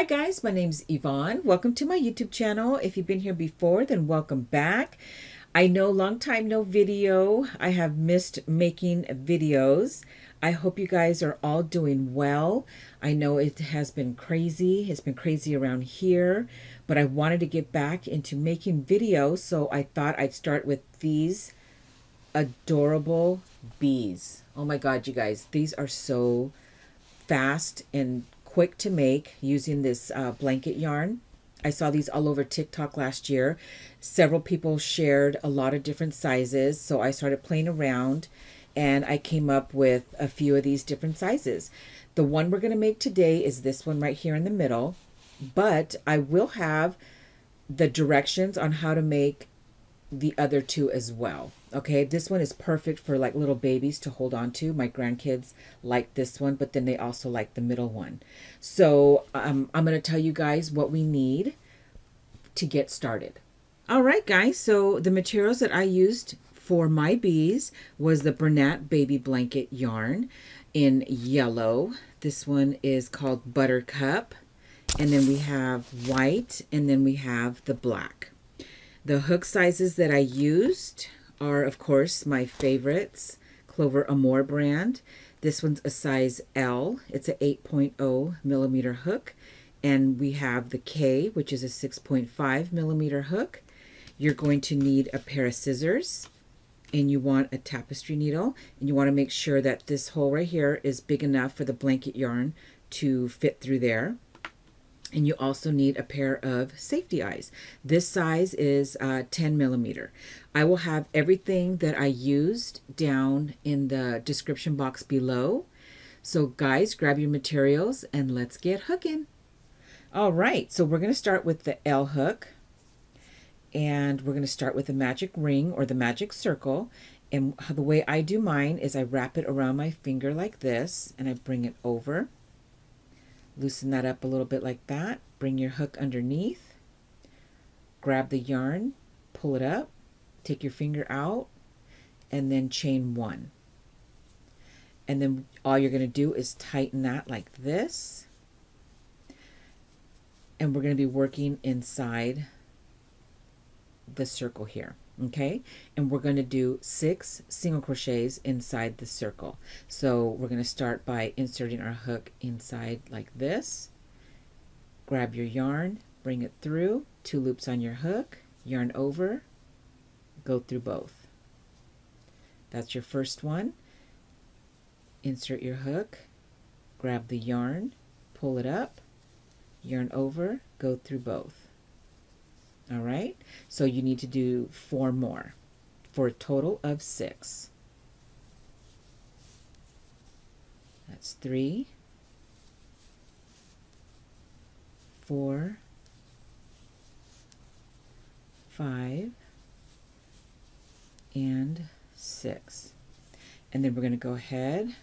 Hi guys, my name's Yvonne. Welcome to my YouTube channel. If you've been here before, then welcome back. I know long time no video. I have missed making videos. I hope you guys are all doing well. I know it has been crazy. It's been crazy around here, but I wanted to get back into making videos, so I thought I'd start with these adorable bees. Oh my god, you guys, these are so fast and quick to make using this uh, blanket yarn. I saw these all over TikTok last year. Several people shared a lot of different sizes, so I started playing around and I came up with a few of these different sizes. The one we're going to make today is this one right here in the middle, but I will have the directions on how to make the other two as well. Okay, this one is perfect for like little babies to hold on to. My grandkids like this one, but then they also like the middle one. So um, I'm going to tell you guys what we need to get started. All right, guys, so the materials that I used for my bees was the Bernat Baby Blanket yarn in yellow. This one is called Buttercup. And then we have white, and then we have the black. The hook sizes that I used are, of course, my favorites. Clover Amour brand. This one's a size L. It's a 8.0 millimeter hook. And we have the K, which is a 6.5 millimeter hook. You're going to need a pair of scissors and you want a tapestry needle and you want to make sure that this hole right here is big enough for the blanket yarn to fit through there. And you also need a pair of safety eyes. This size is uh, 10 millimeter. I will have everything that I used down in the description box below. So guys, grab your materials and let's get hooking. All right, so we're going to start with the L hook. And we're going to start with the magic ring or the magic circle. And the way I do mine is I wrap it around my finger like this and I bring it over Loosen that up a little bit like that. Bring your hook underneath. Grab the yarn, pull it up, take your finger out, and then chain one. And then all you're going to do is tighten that like this. And we're going to be working inside the circle here okay? And we're going to do six single crochets inside the circle. So we're going to start by inserting our hook inside like this. Grab your yarn bring it through two loops on your hook yarn over go through both. That's your first one. Insert your hook grab the yarn pull it up yarn over go through both all right, so you need to do four more for a total of six. That's three, four, five, and six. And then we're going to go ahead.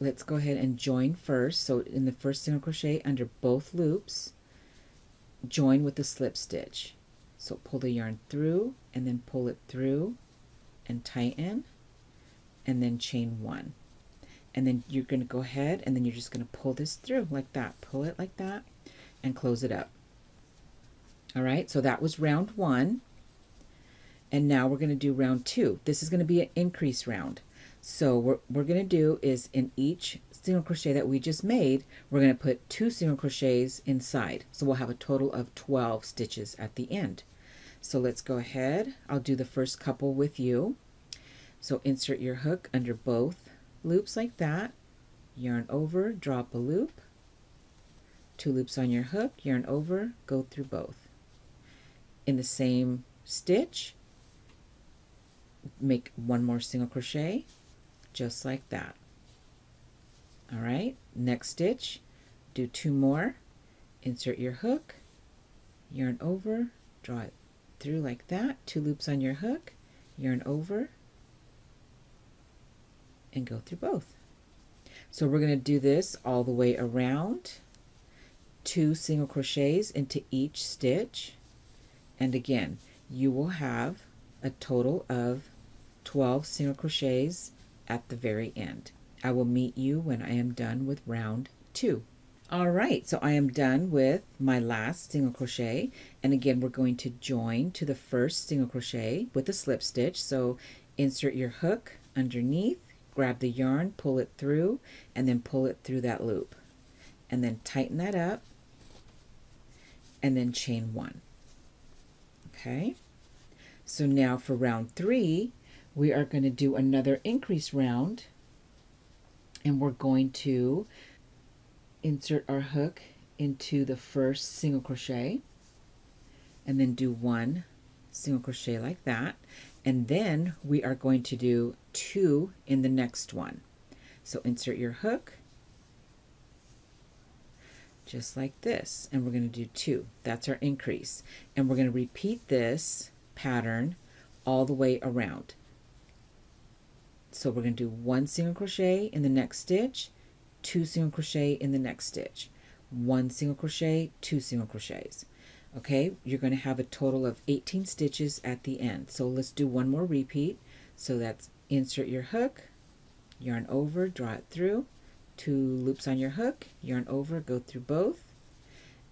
Let's go ahead and join first. So in the first single crochet under both loops, join with the slip stitch. So pull the yarn through and then pull it through and tighten and then chain one. And then you're going to go ahead and then you're just going to pull this through like that. Pull it like that and close it up. All right, so that was round one. And now we're going to do round two. This is going to be an increase round. So what we're going to do is in each single crochet that we just made, we're going to put two single crochets inside. So we'll have a total of 12 stitches at the end. So let's go ahead. I'll do the first couple with you. So insert your hook under both loops like that. Yarn over, drop a loop. Two loops on your hook, yarn over, go through both. In the same stitch, make one more single crochet, just like that. All right, next stitch, do two more, insert your hook, yarn over, draw it through like that, two loops on your hook, yarn over, and go through both. So we're going to do this all the way around, two single crochets into each stitch, and again, you will have a total of 12 single crochets at the very end. I will meet you when I am done with round two. All right, so I am done with my last single crochet. And again, we're going to join to the first single crochet with a slip stitch. So insert your hook underneath, grab the yarn, pull it through, and then pull it through that loop. And then tighten that up, and then chain one. Okay, so now for round three, we are going to do another increase round, and we're going to insert our hook into the first single crochet and then do one single crochet like that. And then we are going to do two in the next one. So insert your hook just like this and we're going to do two. That's our increase. And we're going to repeat this pattern all the way around so we're going to do one single crochet in the next stitch two single crochet in the next stitch. One single crochet two single crochets. Okay you're going to have a total of 18 stitches at the end. So let's do one more repeat. So that's insert your hook yarn over draw it through. Two loops on your hook yarn over go through both.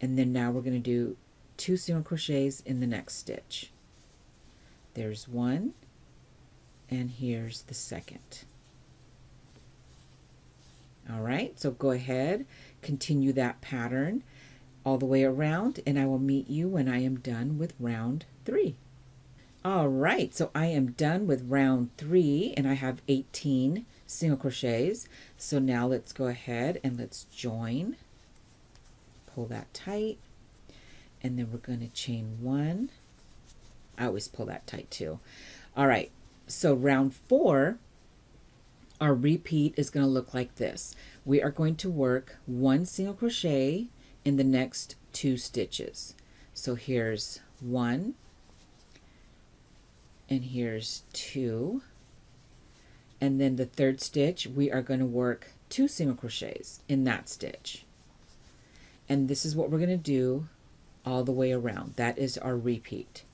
And then now we're going to do two single crochets in the next stitch. There's one and here's the second all right, so go ahead, continue that pattern all the way around, and I will meet you when I am done with round three. All right, so I am done with round three, and I have 18 single crochets. So now let's go ahead and let's join. Pull that tight, and then we're going to chain one. I always pull that tight too. All right, so round four, our repeat is going to look like this. We are going to work one single crochet in the next two stitches. So here's one, and here's two. And then the third stitch, we are going to work two single crochets in that stitch. And this is what we're going to do all the way around. That is our repeat.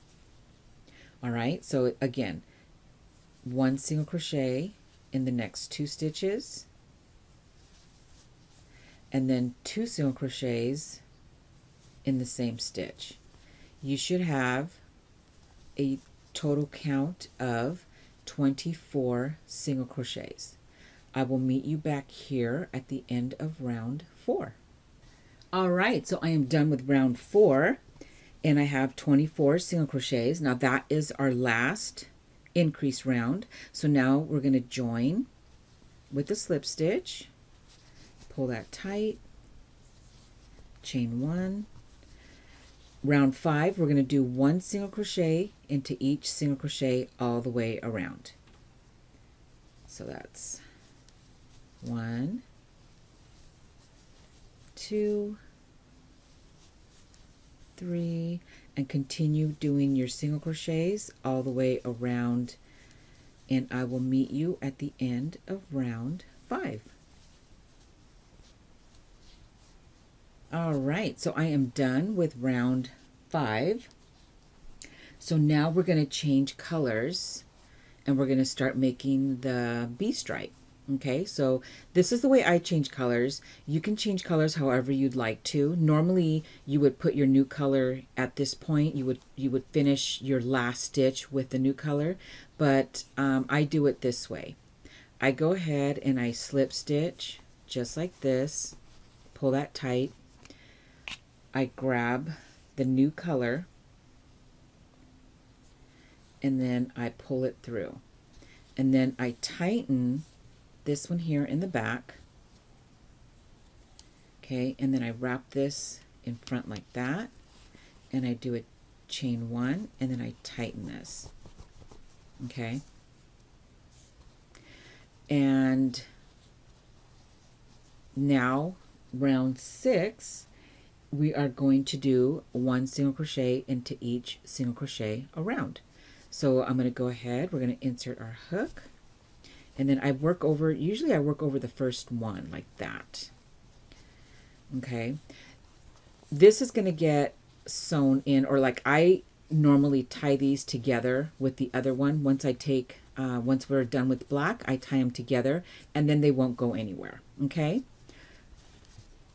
All right, so again, one single crochet in the next two stitches and then two single crochets in the same stitch. You should have a total count of 24 single crochets. I will meet you back here at the end of round four. All right, so I am done with round four and I have 24 single crochets. Now that is our last increase round. So now we're going to join with the slip stitch, pull that tight, chain one. Round five, we're going to do one single crochet into each single crochet all the way around. So that's one, two, three, and continue doing your single crochets all the way around and I will meet you at the end of round five. All right, so I am done with round five. So now we're going to change colors and we're going to start making the bee stripe. Okay, so this is the way I change colors. You can change colors however you'd like to. Normally, you would put your new color at this point. You would you would finish your last stitch with the new color, but um, I do it this way. I go ahead and I slip stitch just like this. Pull that tight. I grab the new color and then I pull it through. And then I tighten this one here in the back. Okay, and then I wrap this in front like that. And I do a chain one, and then I tighten this. Okay. And now round six, we are going to do one single crochet into each single crochet around. So I'm going to go ahead, we're going to insert our hook and then I work over, usually I work over the first one like that. Okay. This is going to get sewn in, or like I normally tie these together with the other one. Once I take, uh, once we're done with black, I tie them together and then they won't go anywhere. Okay.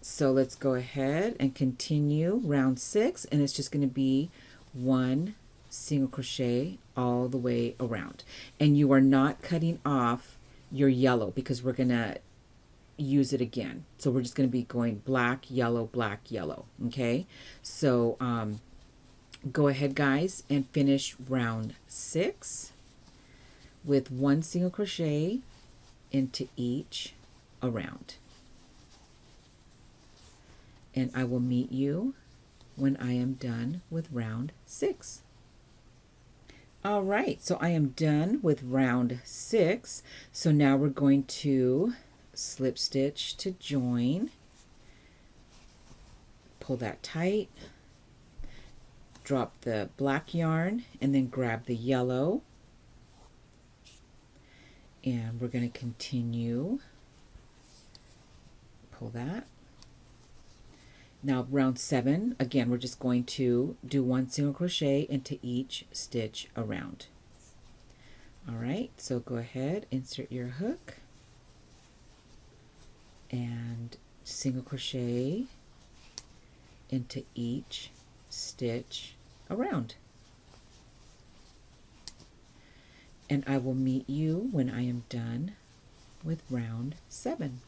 so let's go ahead and continue round six and it's just going to be one single crochet all the way around and you are not cutting off your yellow because we're going to use it again. So we're just going to be going black yellow black yellow okay? So um, go ahead guys and finish round six with one single crochet into each around. And I will meet you when I am done with round six. All right, so I am done with round six. So now we're going to slip stitch to join. Pull that tight. Drop the black yarn and then grab the yellow. And we're going to continue. Pull that now round seven, again, we're just going to do one single crochet into each stitch around. All right, so go ahead, insert your hook and single crochet into each stitch around. And I will meet you when I am done with round seven.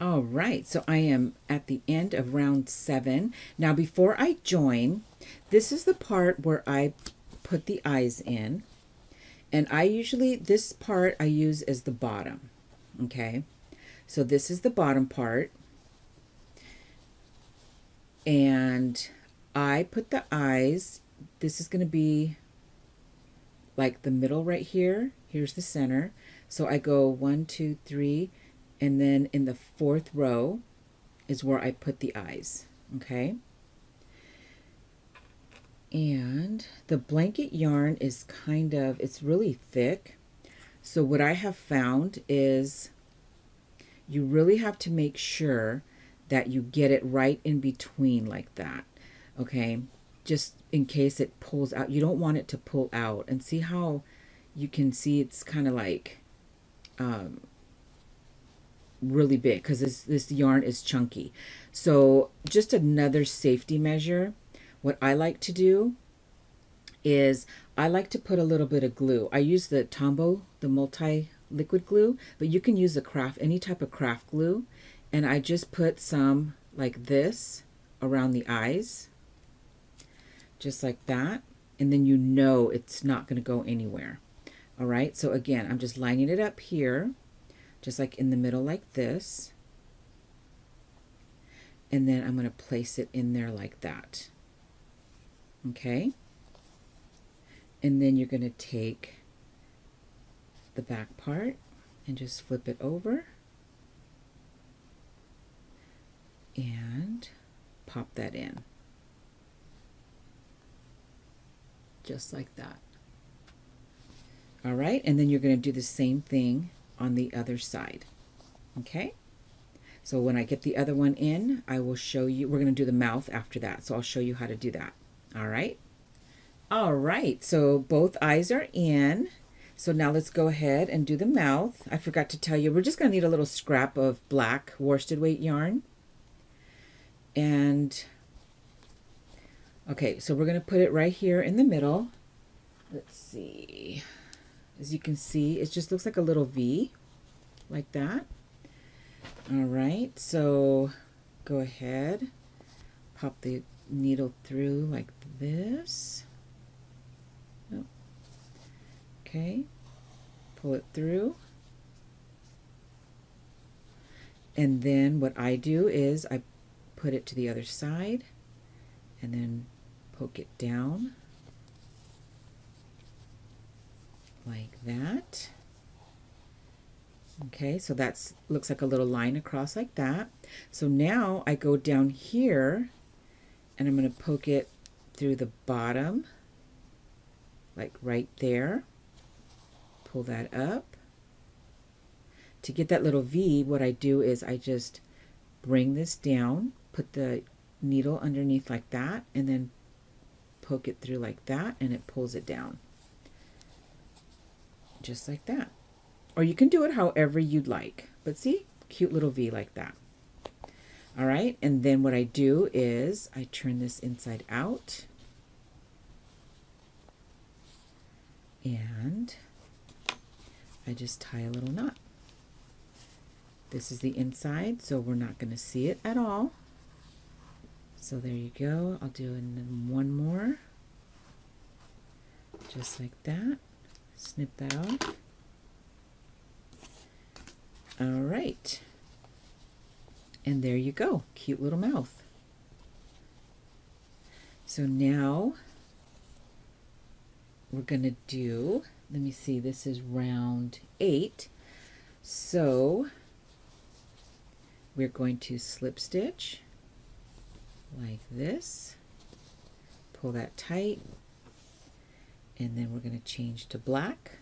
All right, so I am at the end of round seven. Now before I join, this is the part where I put the eyes in. And I usually, this part I use as the bottom, okay? So this is the bottom part. And I put the eyes, this is gonna be like the middle right here. Here's the center. So I go one, two, three, and then in the fourth row is where I put the eyes, okay? And the blanket yarn is kind of, it's really thick. So what I have found is you really have to make sure that you get it right in between like that, okay? Just in case it pulls out. You don't want it to pull out. And see how you can see it's kind of like um, really big because this, this yarn is chunky. So just another safety measure, what I like to do is I like to put a little bit of glue. I use the Tombow, the multi-liquid glue, but you can use a craft, any type of craft glue. And I just put some like this around the eyes, just like that. And then you know it's not going to go anywhere. All right, so again, I'm just lining it up here just like in the middle like this. And then I'm going to place it in there like that. Okay. And then you're going to take the back part and just flip it over and pop that in. Just like that. All right, and then you're going to do the same thing on the other side. Okay? So when I get the other one in, I will show you, we're going to do the mouth after that. So I'll show you how to do that. All right? All right, so both eyes are in. So now let's go ahead and do the mouth. I forgot to tell you, we're just going to need a little scrap of black worsted weight yarn. And, okay, so we're going to put it right here in the middle. Let's see. As you can see, it just looks like a little V, like that. All right, so go ahead, pop the needle through like this. Okay, pull it through. And then what I do is I put it to the other side and then poke it down like that. Okay, so that's looks like a little line across like that. So now I go down here and I'm going to poke it through the bottom, like right there. Pull that up. To get that little V, what I do is I just bring this down, put the needle underneath like that, and then poke it through like that, and it pulls it down just like that. Or you can do it however you'd like. But see, cute little V like that. All right, and then what I do is I turn this inside out. And I just tie a little knot. This is the inside, so we're not going to see it at all. So there you go. I'll do one more. Just like that. Snip that off. All right. And there you go. Cute little mouth. So now we're going to do, let me see, this is round eight. So we're going to slip stitch like this, pull that tight, and then we're going to change to black.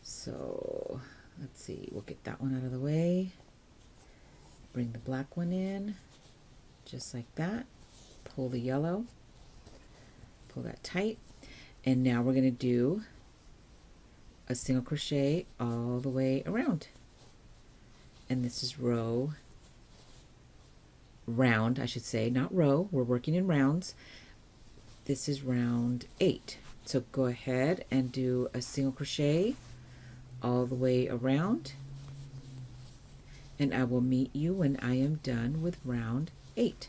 So let's see, we'll get that one out of the way. Bring the black one in, just like that. Pull the yellow, pull that tight, and now we're going to do a single crochet all the way around. And this is row round, I should say, not row. We're working in rounds. This is round eight. So go ahead and do a single crochet all the way around. And I will meet you when I am done with round eight.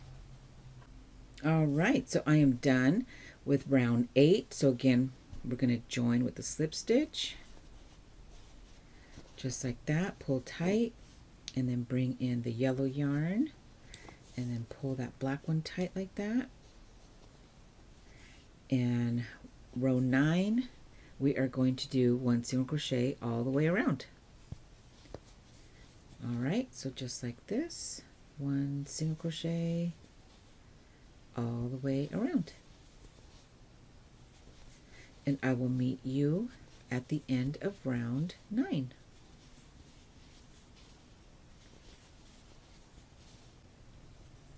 All right, so I am done with round eight. So again, we're going to join with the slip stitch. Just like that, pull tight, and then bring in the yellow yarn and then pull that black one tight like that. And row nine, we are going to do one single crochet all the way around. All right, so just like this, one single crochet all the way around. And I will meet you at the end of round nine.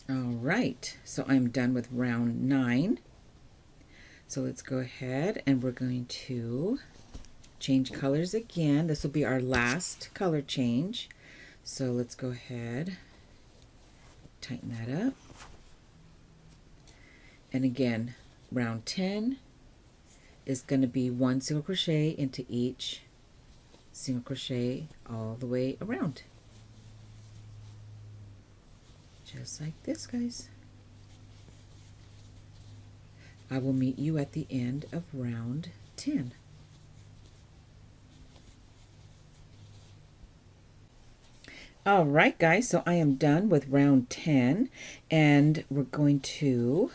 All right, so I'm done with round nine. So let's go ahead and we're going to change colors again. This will be our last color change. So let's go ahead, tighten that up. And again, round 10 is going to be one single crochet into each single crochet all the way around just like this guys I will meet you at the end of round 10 all right guys so I am done with round 10 and we're going to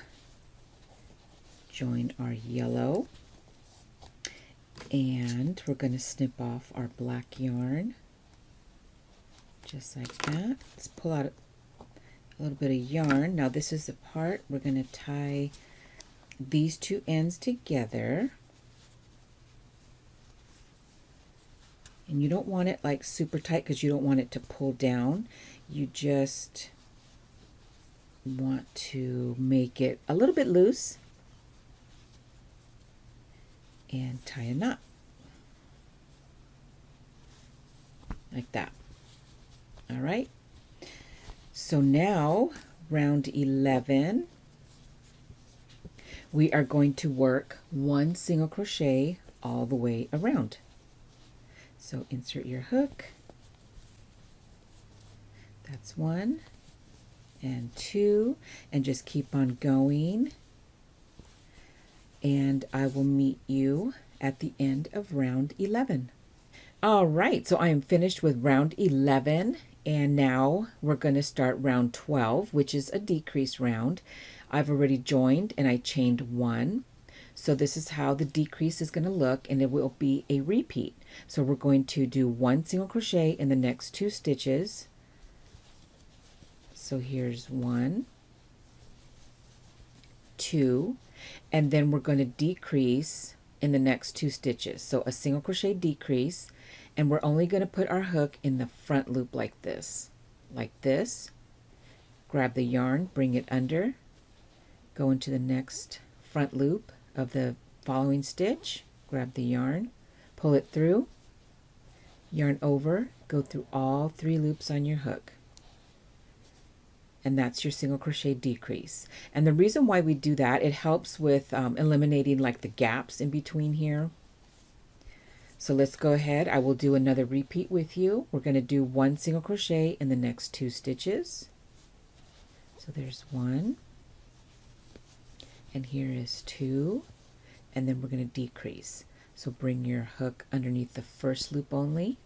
join our yellow and we're going to snip off our black yarn. Just like that. Let's pull out a little bit of yarn. Now this is the part we're going to tie these two ends together. And you don't want it like super tight because you don't want it to pull down. You just want to make it a little bit loose and tie a knot like that. All right. So now, round 11, we are going to work one single crochet all the way around. So insert your hook. That's one and two, and just keep on going. And I will meet you at the end of round 11. All right, so I am finished with round 11 and now we're going to start round 12, which is a decrease round. I've already joined and I chained one. So this is how the decrease is going to look and it will be a repeat. So we're going to do one single crochet in the next two stitches. So here's one, two, and then we're going to decrease in the next two stitches. So a single crochet decrease and we're only going to put our hook in the front loop like this like this grab the yarn bring it under go into the next front loop of the following stitch grab the yarn pull it through yarn over go through all three loops on your hook and that's your single crochet decrease. And the reason why we do that, it helps with um, eliminating like the gaps in between here. So let's go ahead. I will do another repeat with you. We're going to do one single crochet in the next two stitches. So there's one, and here is two, and then we're going to decrease. So bring your hook underneath the first loop only.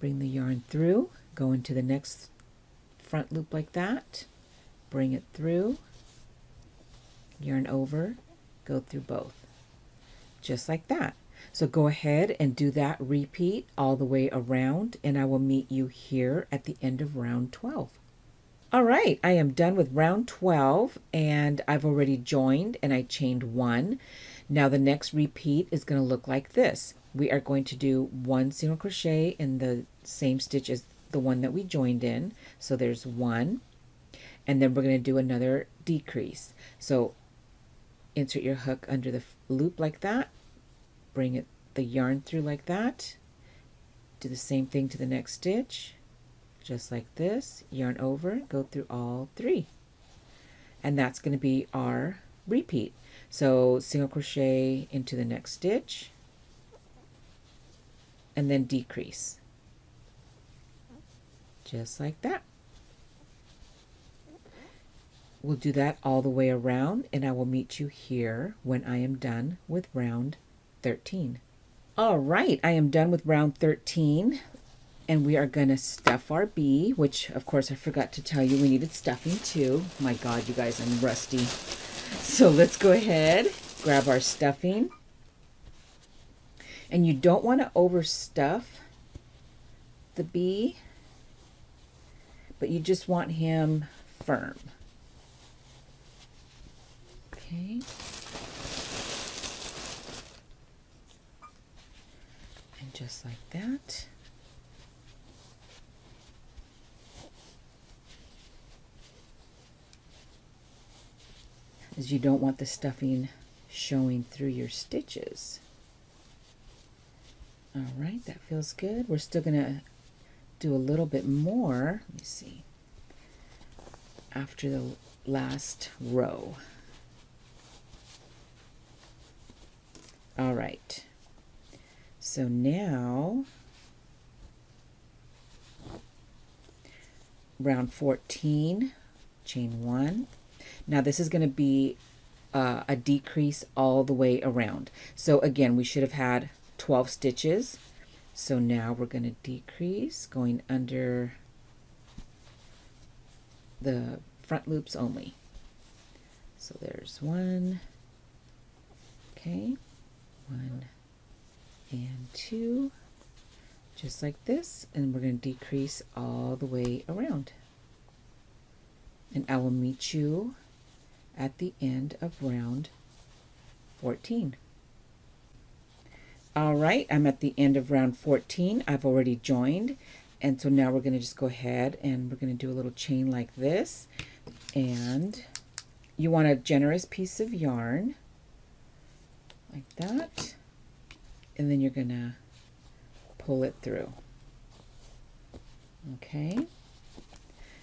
Bring the yarn through, go into the next front loop like that, bring it through, yarn over, go through both. Just like that. So go ahead and do that repeat all the way around and I will meet you here at the end of round 12. All right, I am done with round 12 and I've already joined and I chained one. Now the next repeat is going to look like this. We are going to do one single crochet in the same stitch as the one that we joined in. So there's one and then we're going to do another decrease. So insert your hook under the loop like that, bring it the yarn through like that, do the same thing to the next stitch, just like this, yarn over, go through all three. And that's going to be our repeat. So single crochet into the next stitch and then decrease. Just like that. We'll do that all the way around and I will meet you here when I am done with round 13. All right, I am done with round 13 and we are going to stuff our bee, which of course I forgot to tell you we needed stuffing too. My God, you guys, I'm rusty. So let's go ahead, grab our stuffing. And you don't want to overstuff the bee, but you just want him firm. Okay. And just like that. Is you don't want the stuffing showing through your stitches. All right, that feels good. We're still going to do a little bit more. Let me see. After the last row. All right. So now, round 14, chain one, now this is going to be uh, a decrease all the way around. So again, we should have had 12 stitches. So now we're going to decrease going under the front loops only. So there's one, okay, one and two, just like this. And we're going to decrease all the way around. And I will meet you at the end of round 14. All right, I'm at the end of round 14. I've already joined. And so now we're going to just go ahead and we're going to do a little chain like this. And you want a generous piece of yarn like that. And then you're going to pull it through. Okay.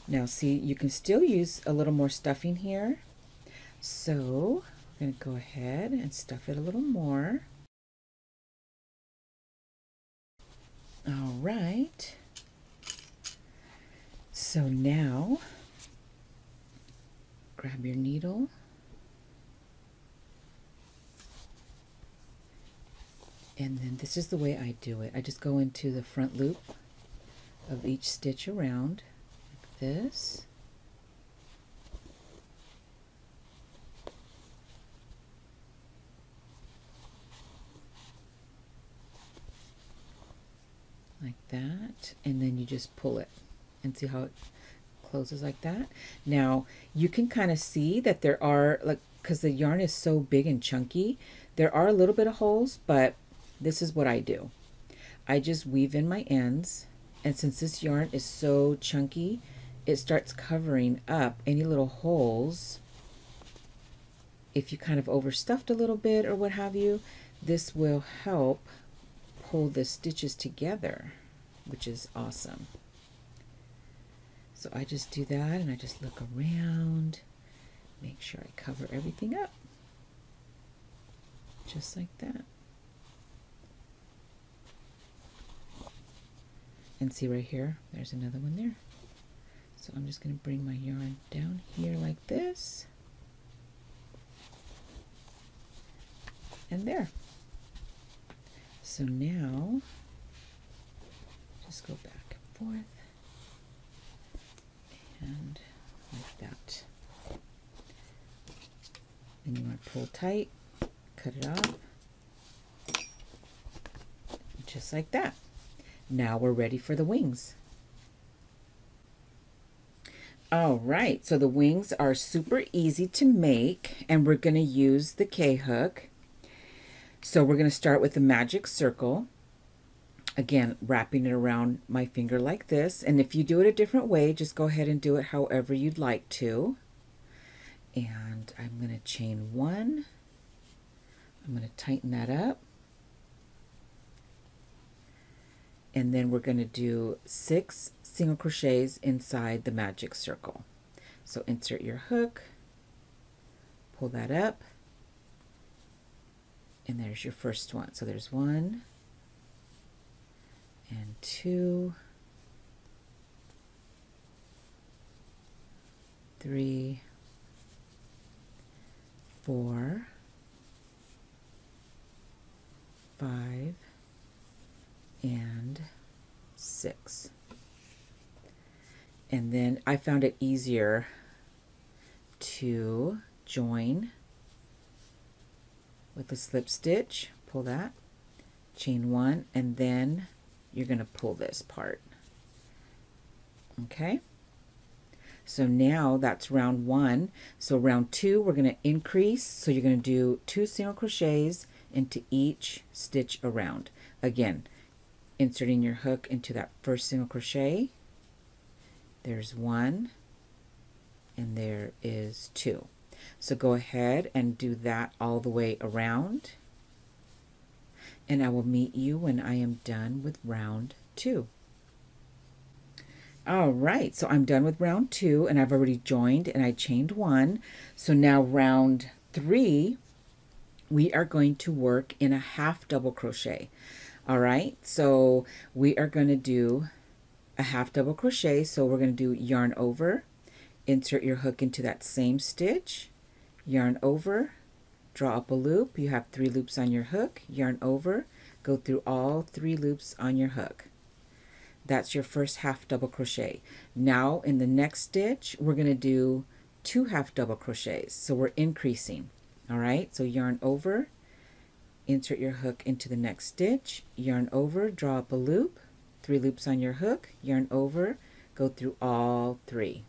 Now see, you can still use a little more stuffing here so we're going to go ahead and stuff it a little more. All right. So now grab your needle. And then this is the way I do it. I just go into the front loop of each stitch around like this. like that and then you just pull it and see how it closes like that. Now you can kind of see that there are like because the yarn is so big and chunky there are a little bit of holes but this is what I do. I just weave in my ends and since this yarn is so chunky it starts covering up any little holes. If you kind of overstuffed a little bit or what have you this will help pull the stitches together, which is awesome. So I just do that and I just look around, make sure I cover everything up. Just like that. And see right here, there's another one there. So I'm just going to bring my yarn down here like this. And there. So now, just go back and forth. And like that. Then you want to pull tight, cut it off. Just like that. Now we're ready for the wings. All right, so the wings are super easy to make and we're gonna use the K-hook. So we're gonna start with the magic circle. Again, wrapping it around my finger like this. And if you do it a different way, just go ahead and do it however you'd like to. And I'm gonna chain one. I'm gonna tighten that up. and then we're going to do six single crochets inside the magic circle. So insert your hook, pull that up, and there's your first one. So there's one and two, three, four, five, and six. And then I found it easier to join with the slip stitch. Pull that, chain one, and then you're going to pull this part. Okay? So now that's round one. So round two, we're going to increase. So you're going to do two single crochets into each stitch around. Again, inserting your hook into that first single crochet. There's one and there is two. So go ahead and do that all the way around. And I will meet you when I am done with round two. All right, so I'm done with round two and I've already joined and I chained one. So now round three, we are going to work in a half double crochet. All right, so we are going to do a half double crochet. So we're going to do yarn over, insert your hook into that same stitch, yarn over, draw up a loop. You have three loops on your hook, yarn over, go through all three loops on your hook. That's your first half double crochet. Now in the next stitch, we're going to do two half double crochets. So we're increasing. All right, so yarn over, insert your hook into the next stitch, yarn over, draw up a loop, three loops on your hook, yarn over, go through all three.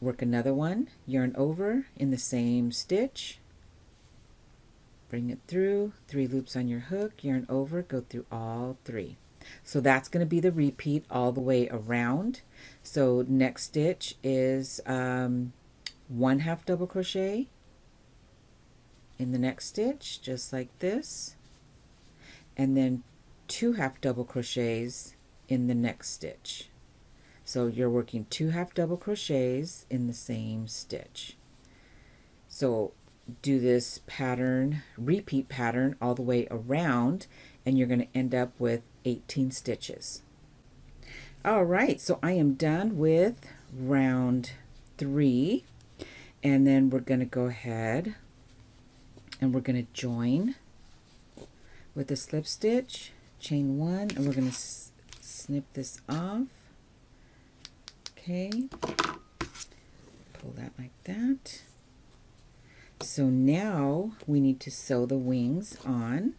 Work another one, yarn over in the same stitch, bring it through, three loops on your hook, yarn over, go through all three. So that's going to be the repeat all the way around. So next stitch is um, one half double crochet, in the next stitch just like this and then two half double crochets in the next stitch so you're working two half double crochets in the same stitch so do this pattern repeat pattern all the way around and you're going to end up with 18 stitches. All right so I am done with round three and then we're going to go ahead and we're going to join with a slip stitch chain one and we're going to snip this off. Okay. Pull that like that so now we need to sew the wings on.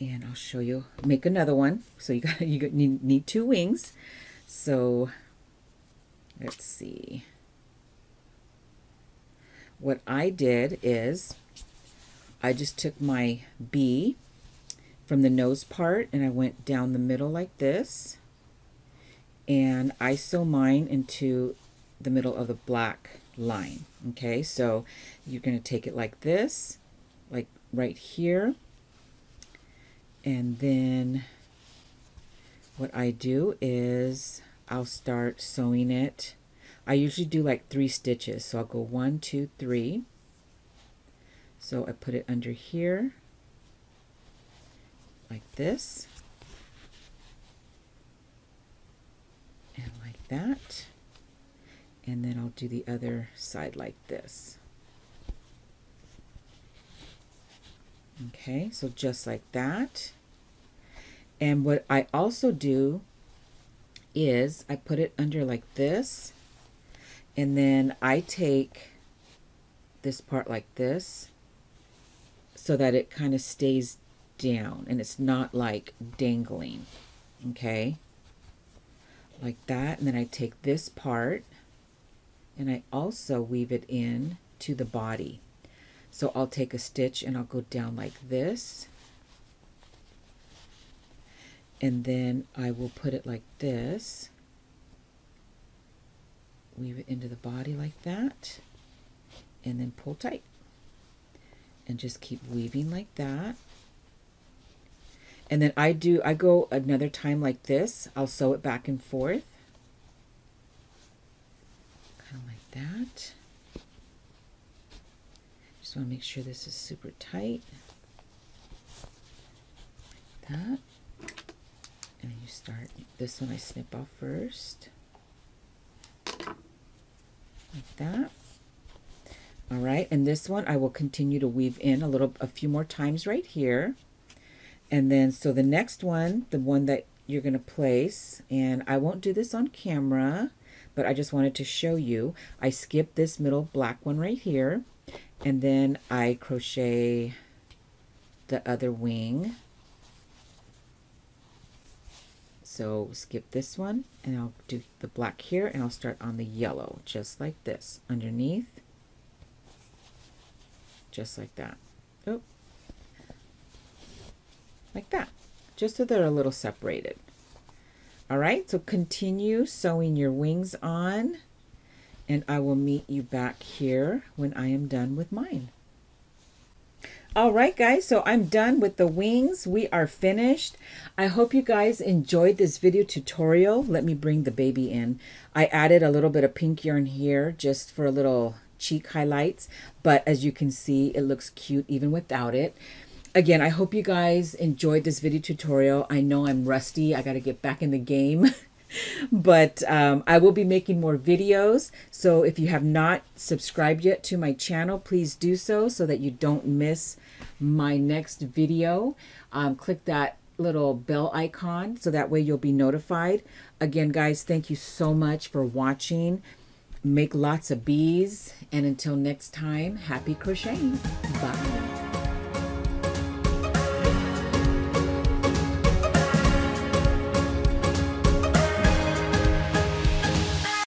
And I'll show you make another one. So you got you need, need two wings. So let's see. What I did is I just took my bee from the nose part and I went down the middle like this. And I sew mine into the middle of the black line okay so you're going to take it like this like right here and then what I do is I'll start sewing it. I usually do like three stitches. So I'll go one, two, three. So I put it under here like this. And like that. And then I'll do the other side like this. Okay, so just like that. And what I also do is I put it under like this. And then I take this part like this so that it kind of stays down and it's not like dangling. Okay. Like that. And then I take this part and I also weave it in to the body. So I'll take a stitch and I'll go down like this. And then I will put it like this. Weave it into the body like that. And then pull tight. And just keep weaving like that. And then I do, I go another time like this. I'll sew it back and forth. Kind of like that. Just want to make sure this is super tight. Like that. And you start, this one I snip off first. Like that. All right, and this one I will continue to weave in a little, a few more times right here. And then, so the next one, the one that you're going to place, and I won't do this on camera, but I just wanted to show you. I skip this middle black one right here and then I crochet the other wing. So skip this one and I'll do the black here and I'll start on the yellow just like this underneath. Just like that. Oh like that. Just so they're a little separated all right so continue sewing your wings on and I will meet you back here when I am done with mine. All right, guys, so I'm done with the wings. We are finished. I hope you guys enjoyed this video tutorial. Let me bring the baby in. I added a little bit of pink yarn here just for a little cheek highlights, but as you can see, it looks cute even without it. Again, I hope you guys enjoyed this video tutorial. I know I'm rusty. I got to get back in the game. but um, I will be making more videos. So if you have not subscribed yet to my channel, please do so so that you don't miss my next video. Um, click that little bell icon so that way you'll be notified. Again, guys, thank you so much for watching. Make lots of bees. And until next time, happy crocheting. Bye.